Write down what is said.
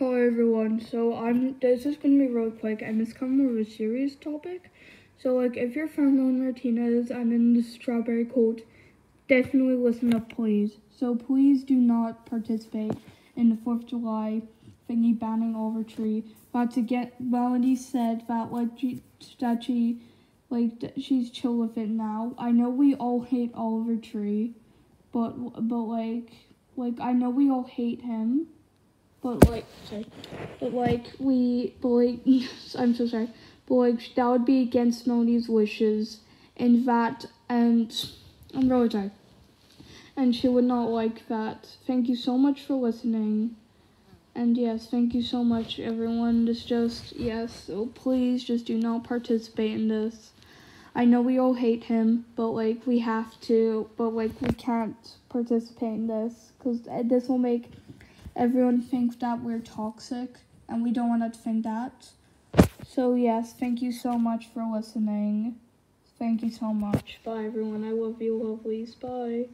Hello everyone. So I'm this is gonna be real quick and it's kind of a serious topic. So like if you're from Mount Martinez and in the strawberry cult, definitely listen up please. So please do not participate in the Fourth of July thingy banning Oliver Tree. But to get Melody said that like she, that she like she's chill with it now. I know we all hate Oliver Tree, but but like like I know we all hate him but like sorry, but like we, but like I'm so sorry, but like that would be against Melody's wishes, and that, and I'm really sorry, and she would not like that. Thank you so much for listening, and yes, thank you so much, everyone. Just, just yes, so please just do not participate in this. I know we all hate him, but like we have to, but like we can't participate in this because uh, this will make everyone thinks that we're toxic and we don't want to think that. So yes, thank you so much for listening. Thank you so much. Bye everyone. I love you lovelies. Bye.